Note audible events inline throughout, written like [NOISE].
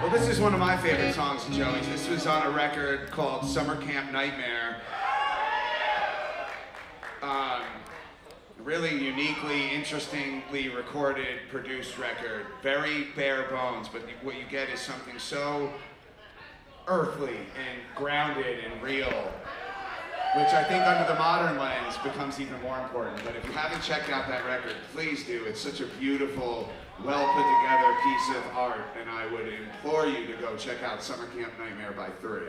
Well, this is one of my favorite songs of Joey's. This was on a record called Summer Camp Nightmare. Um, really uniquely, interestingly recorded, produced record. Very bare bones, but what you get is something so earthly and grounded and real, which I think under the modern lens becomes even more important. But if you haven't checked out that record, please do. It's such a beautiful, well put together piece of art, and I would implore you to go check out Summer Camp Nightmare by Three.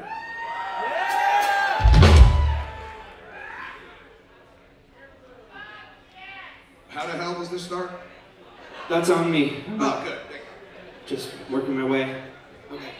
How the hell does this start? That's on me. Oh, good. Just working my way. Okay.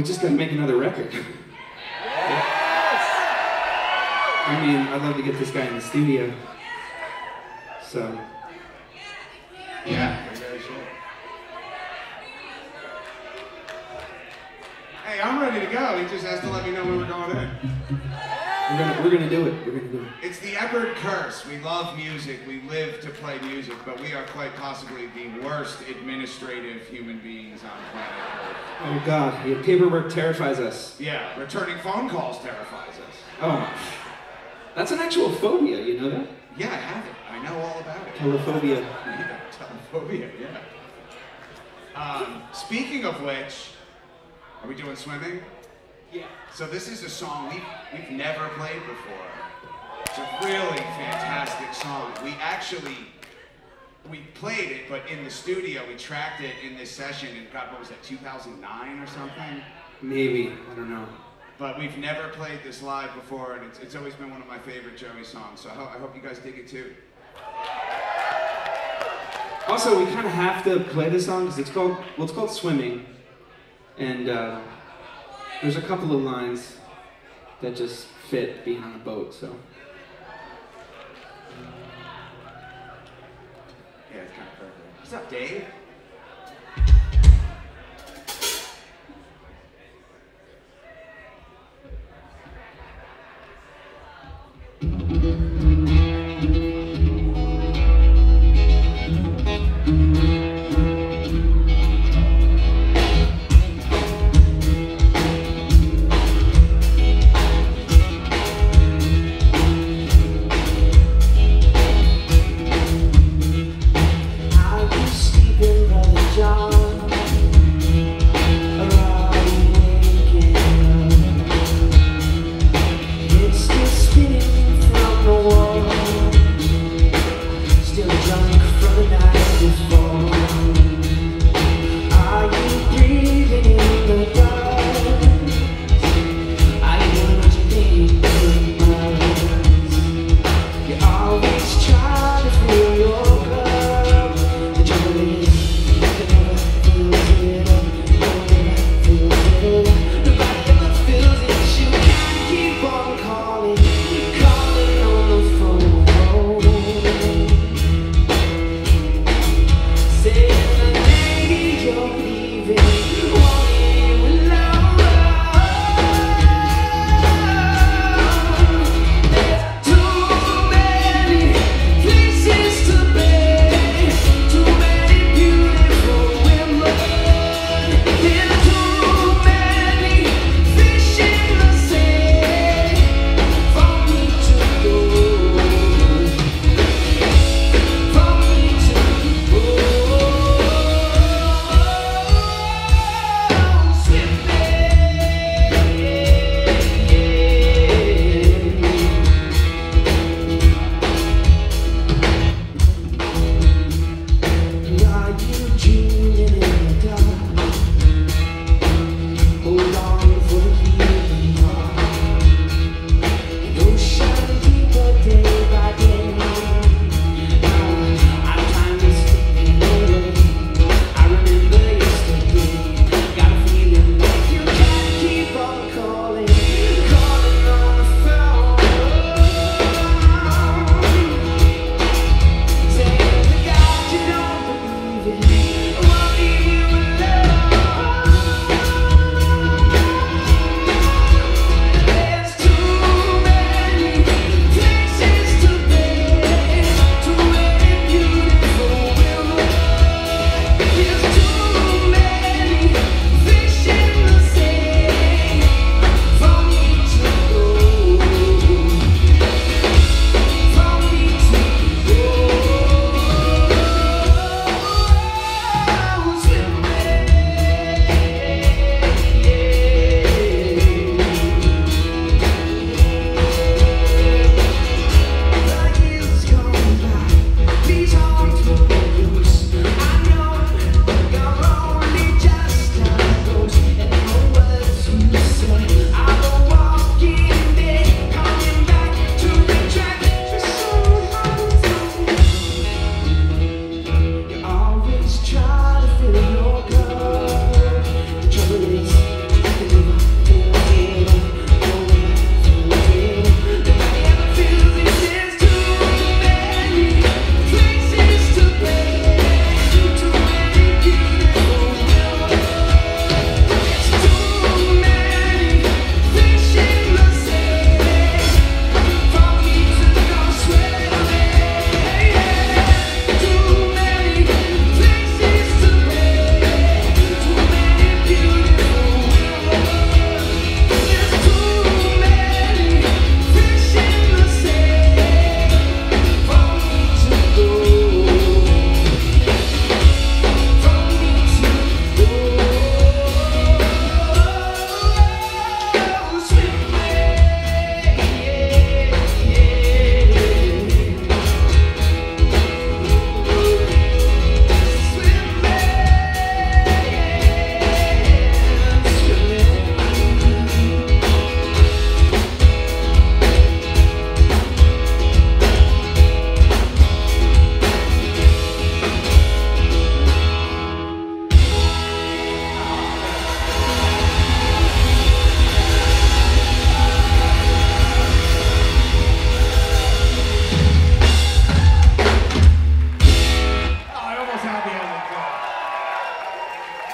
We just gotta make another record. [LAUGHS] I mean, I'd love to get this guy in the studio. So, we're gonna, do it. We're gonna do it. It's the Eppard curse. We love music. We live to play music, but we are quite possibly the worst administrative human beings on planet Earth. Oh God, yeah, paperwork terrifies us. Yeah, returning phone calls terrifies us. Oh, that's an actual phobia. You know that? Yeah, I have it. I know all about it. Telephobia. [LAUGHS] Yeah, telephobia, yeah. Um, speaking of which, are we doing swimming? Yeah. So this is a song we've, we've never played before. It's a really fantastic song. We actually, we played it, but in the studio, we tracked it in this session in, God, what was that, 2009 or something? Maybe. I don't know. But we've never played this live before, and it's, it's always been one of my favorite Joey songs, so I, ho- I hope you guys dig it too. Also, we kind of have to play this song because it's called well, it's called swimming, and uh, there's a couple of lines that just fit being on a boat. So Yeah, it's kind of perfect. What's up, Dave?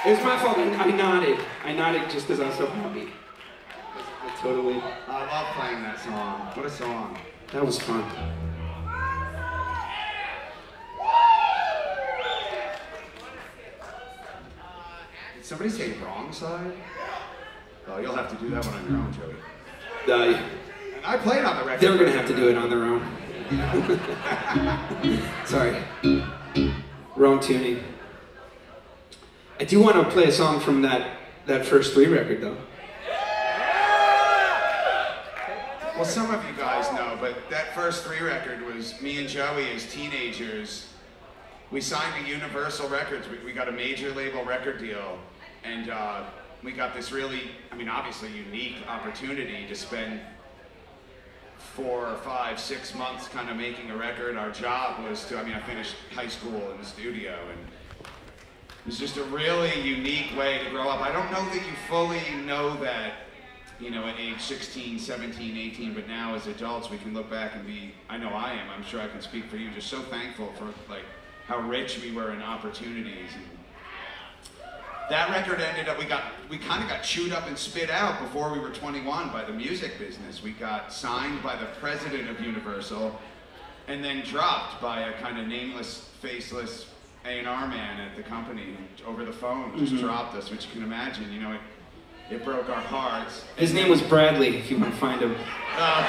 I nodded. I nodded just because I was so happy. I totally. I love playing that song. What a song. That was fun. Did somebody say wrong side? Oh, you'll have to do that one on your own, Joey. Uh, And I played on the record. they were gonna have to do it on their own. [LAUGHS] Sorry. Wrong tuning. I do want to play a song from that that first three record though. Well, some of you guys know, but that first three record was me and Joey as teenagers. We signed to Universal Records. We, we got a major label record deal, and uh, we got this really, I mean, obviously unique opportunity to spend four or five, six months kind of making a record. Our job was to, I mean, I finished high school in the studio, and it was just a really unique way to grow up. I don't know that you fully know that, you know, at age 16, 17, 18, but now as adults we can look back and be, I know I am, I'm sure I can speak for you, just so thankful for like how rich we were in opportunities. And that record ended up, we got, we kind of got chewed up and spit out before we were 21 by the music business. We got signed by the president of Universal and then dropped by a kind of nameless, faceless A&R man at the company over the phone just Mhm. dropped us, which you can imagine, you know, it, it broke our hearts. His name was Bradley. If you want to find him. [LAUGHS] Uh.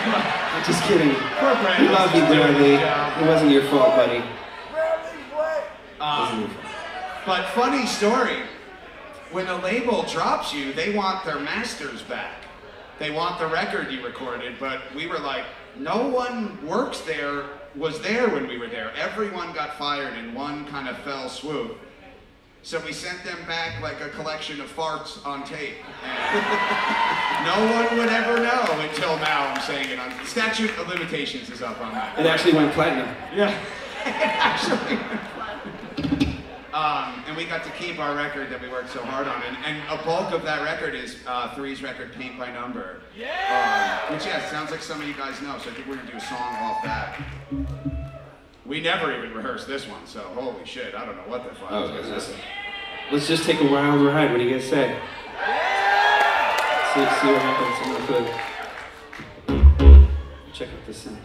I'm just kidding. Poor Bradley. We love you, Bradley. It wasn't your fault, buddy. It wasn't Um, your fault. but funny story, when a label drops you, they want their masters back. They want the record you recorded, but we were like, no one works there, was there when we were there. Everyone got fired in one kind of fell swoop. So we sent them back like a collection of farts on tape. [LAUGHS] No one would ever know until now I'm saying it on statute of limitations is up on that. It actually went platinum. Yeah, [LAUGHS] it actually. Um, and we got to keep our record that we worked so hard on, and, and a bulk of that record is uh, Three's record, Paint by Number. Yeah. Um, which yeah, sounds like some of you guys know. So I think we're gonna do a song off that. We never even rehearsed this one, so holy shit, I don't know what the fuck. Oh, is gonna that's- Let's just take a wild ride. What do you guys say? See, see what happens. I'm gonna put. Check out this sound.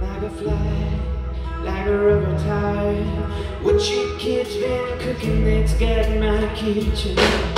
like a fly, like a rubber tire. What you kids been cooking that's got my kitchen?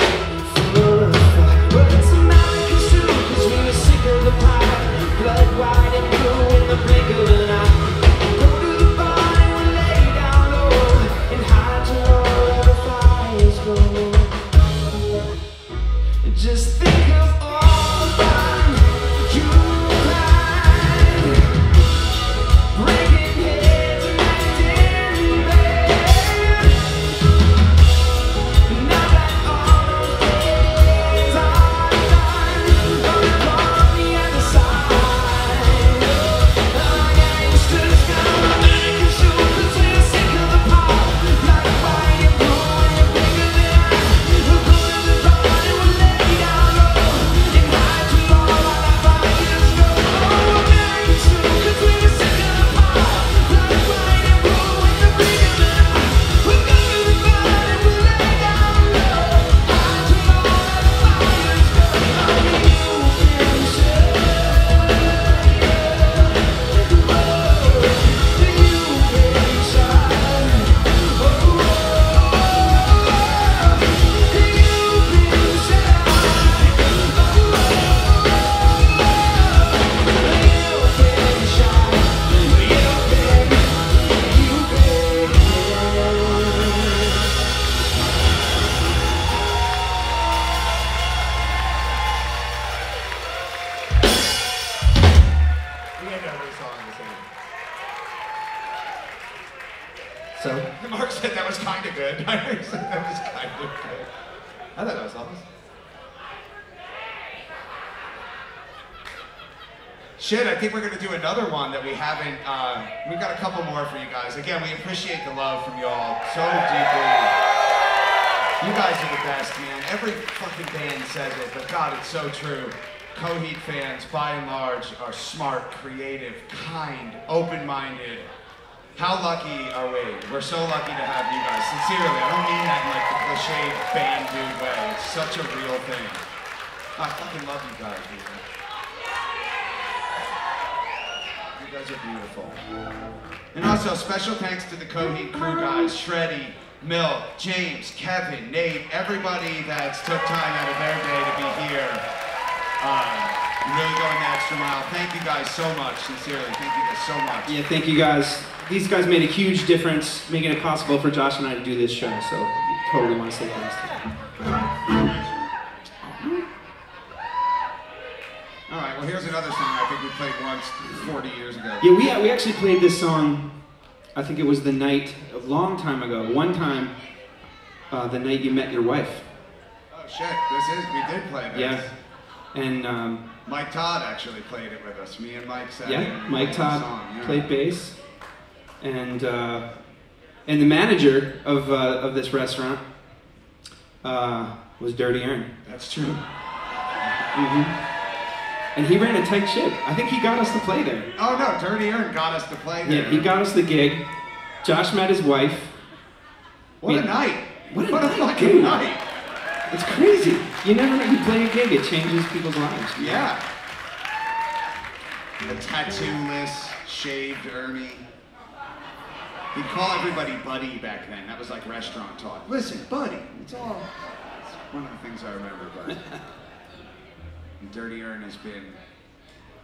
Creative, kind, open-minded. How lucky are we? We're so lucky to have you guys. Sincerely, I don't mean that in like the cliche band dude way. It's such a real thing. I fucking love you guys, man. You guys are beautiful. And also, special thanks to the Coheed crew guys, Shreddy, Milk, James, Kevin, Nate, everybody that's took time out of their day to be here. Uh, really going the extra mile. Thank you guys so much, sincerely. Thank you guys so much. yeah, thank you guys. These guys made a huge difference making it possible for Josh and I to do this show, so totally want to say thanks to them. All right, well, here's another song I think we played once 40 years ago. Yeah, we, we actually played this song, I think it was the night, a long time ago. One time, uh, the night you met your wife. Oh, shit, this is, we did play this. Yeah. And um, Mike Todd actually played it with us. Me and Mike sat yeah, Mike Todd song, yeah. played bass. And, uh, and the manager of, uh, of this restaurant uh, was Dirty Earn. That's true. hmm And he ran a tight ship. I think he got us to play there. Oh, no, Dirty Earn got us to play there. Yeah, he got us the gig. Josh met his wife. What a night. What a what a night, fucking dude. night. It's crazy. You never know. You play a gig, it changes people's lives. Yeah. The tattoo-less, shaved Ernie. He'd call everybody buddy back then. That was like restaurant talk. Listen, buddy. It's all. It's one of the things I remember. But [LAUGHS] Dirty Earn has been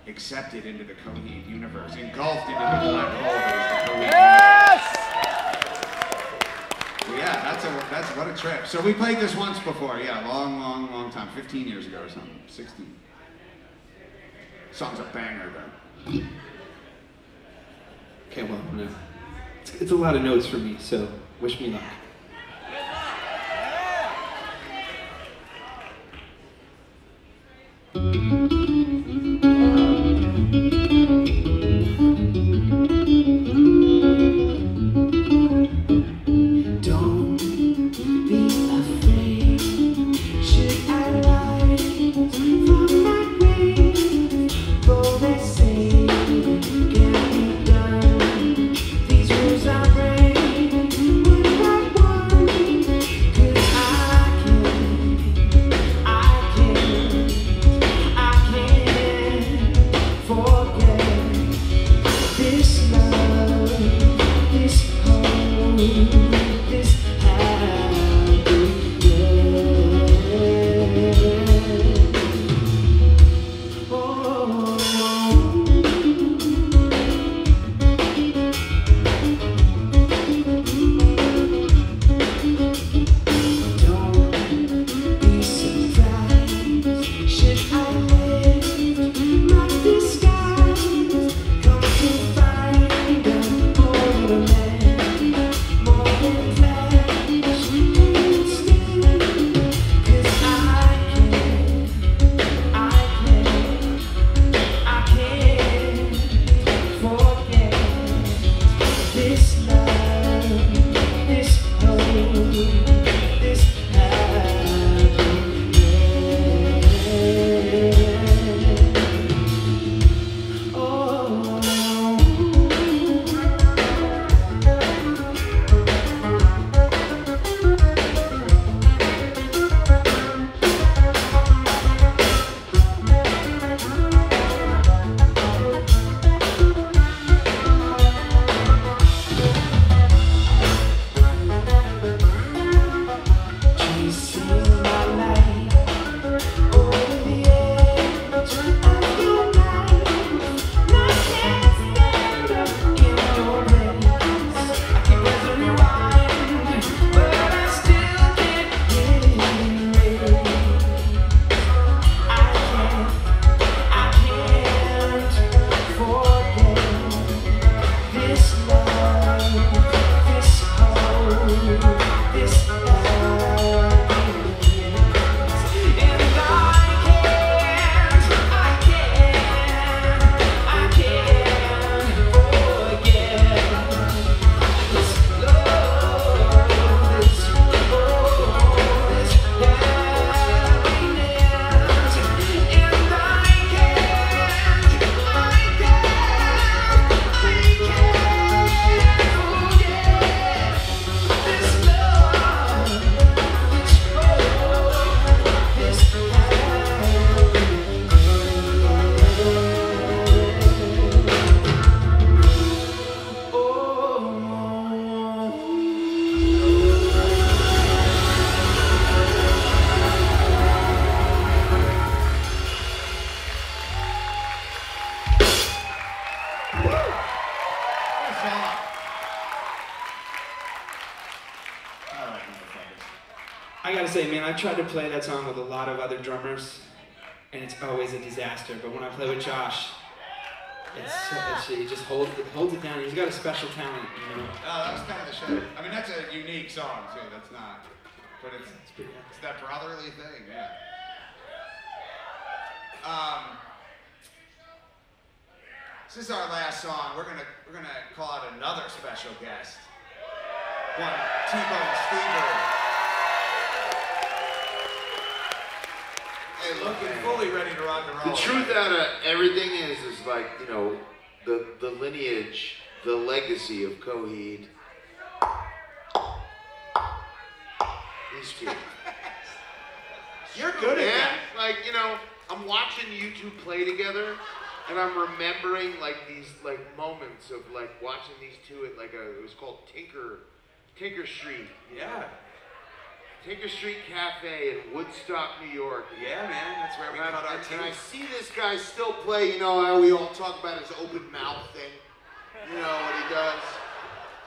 accepted into the Coheed universe, engulfed into the black hole that is the Coheed universe. Well, yeah, that's a that's what a trip. So we played this once before, yeah, long, long, long time, 15 years ago or something, 16. Song's a banger though. Okay, well, no. It's, it's a lot of notes for me, so wish me luck. Don't it's always a disaster. But when I play with Josh, it's, it's he just holds it, holds it down. He's got a special talent, you know. Oh, that was kind of the show. I mean, that's a unique song too. That's not, but it's It's pretty good. it's that brotherly thing, yeah. Um, this is our last song. We're gonna we're gonna call out another special guest. One T-Bone Stever. Hey, looking fully ready to rock and roll. The truth out of everything is, is like you know, the the lineage, the legacy of Coheed. These two. [LAUGHS] You're good at Man, that. like you know, I'm watching you two play together, and I'm remembering like these like moments of like watching these two at like a it was called Tinker, Tinker Street, Yeah. Tinker Street Cafe in Woodstock, New York. Yeah, man. That's where we And I, cut our and I see this guy still play, you know, how we all talk about his open mouth thing, you know, what he does.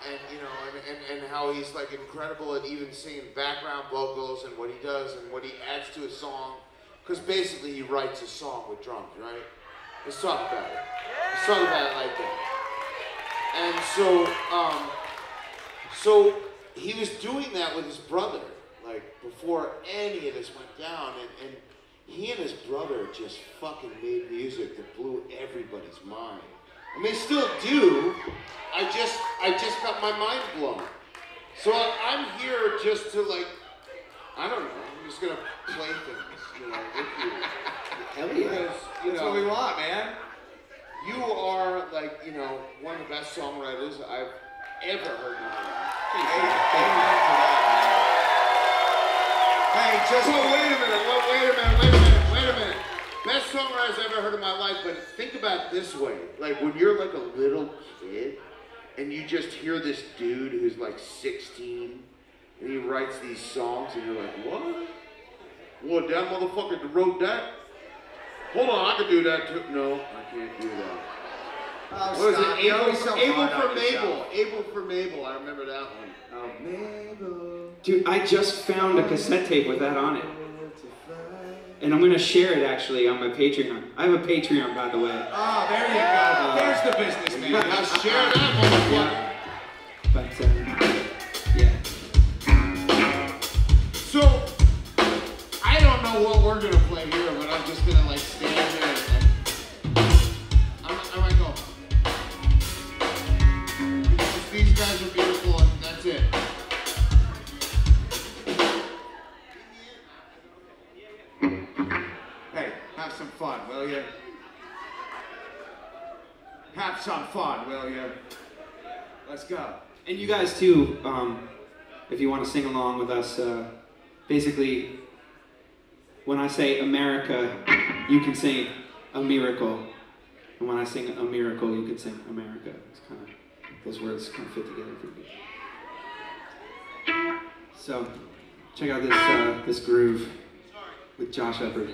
And, you know, and, and, and how he's like incredible at even singing background vocals and what he does and what he adds to a song. Because basically he writes a song with drums, right? Let's talk about it. Let's talk about it like that. And so, um, so he was doing that with his brother, like before any of this went down, and, and he and his brother just fucking made music that blew everybody's mind. And they still do. I just, I just got my mind blown. So I, I'm here just to like, I don't know. I'm just gonna play things, you know, with you. Hell Because, you That's know, what we want, man. you are like, you know, one of the best songwriters I've ever heard in my life. Amen to that, man. Hey, just wait a minute, wait, wait a minute, wait a minute, wait a minute. Best songwriter I've ever heard in my life, but think about it this way. Like when you're like a little kid and you just hear this dude who's like 16 and he writes these songs and you're like, what? What, that motherfucker wrote that? Hold on, I can do that too. No, I can't do that. Oh, What is stop. it? You're Able, so Able hard for Mabel. yourself. Able for Mabel. I remember that one. Oh, Mabel. Dude, I just found a cassette tape with that on it. And I'm gonna share it actually on my Patreon. I have a Patreon, by the way. Oh, there you go. There's the businessman. Now [LAUGHS] share that motherfucker. But, uh, will? Let's go. And you guys too, um, if you want to sing along with us, uh, basically, when I say America, you can sing a miracle. And when I sing a miracle, you can sing America. It's kind of, those words kind of fit together pretty good. So, check out this, uh, this groove with Josh Eppard.